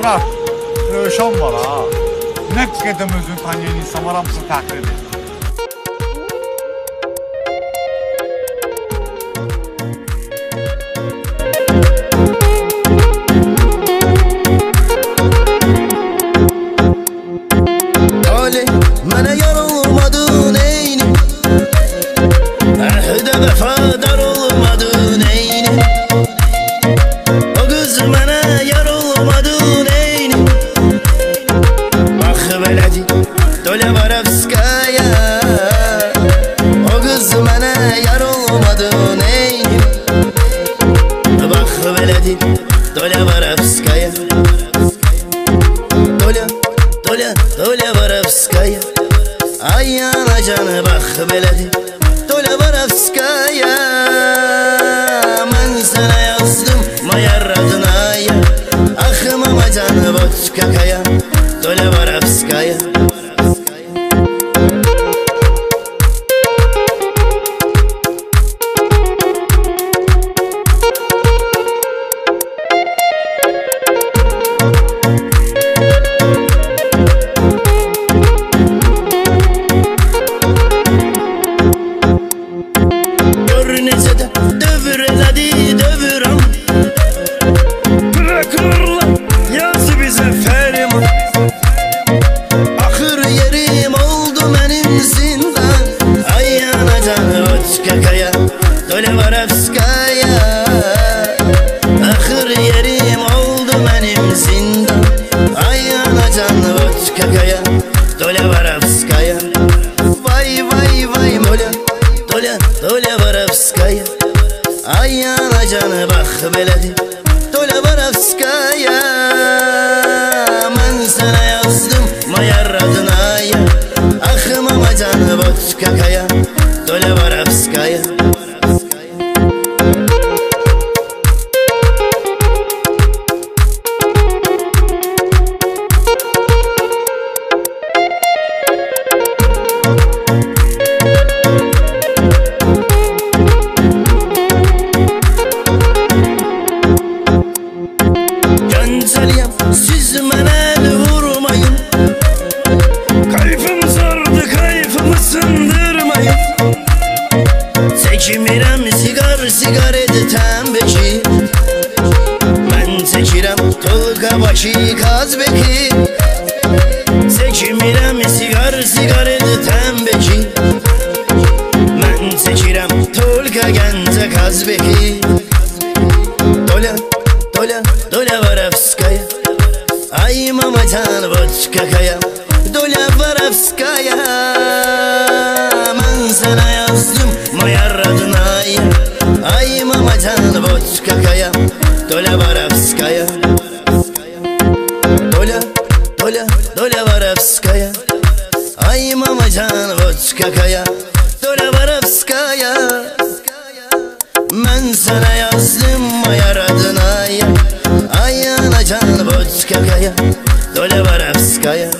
Bırak. Rövşan var ha. Ne kadar özünü tanıyan insan var hamısını takdir edir. один. Доля воровская. Толя, Толя доля воровская. А я на жанбах беледи Доля воровская. Манзара яздым, моя родная. Ах, мама, жан, вот какая. Толя воровская. Öyle Varevskaya Ahır yerim oldu benim zindan. Ayağına canlı vodkakaya Dole Varevskaya Vay vay vay mola Dole dole Varevskaya Ayağına canı bak beledi Dole Varevskaya Ben sana yazdım mayar adına ya. Ahıma canı vodkakaya Çəkmirəm siqar siqar edə təmbəki Mən çəkirəm tolqa başı kazbeki Çəkmirəm siqar siqar edə təmbəki Mən çəkirəm tolqa gəncə kazbeki Доля, Доля, Доля Воровская Ай, мамаcan vodka kaya Доля Воровская Mən sənə yazdım Ay mamacan vodka kaya Доля Воровская Доля, Доля, Доля Воровская Ay mamacan vodka kaya Доля Воровская Ben sana yazdım mayar adına ya Ay anacan vodka kaya Doля Воровская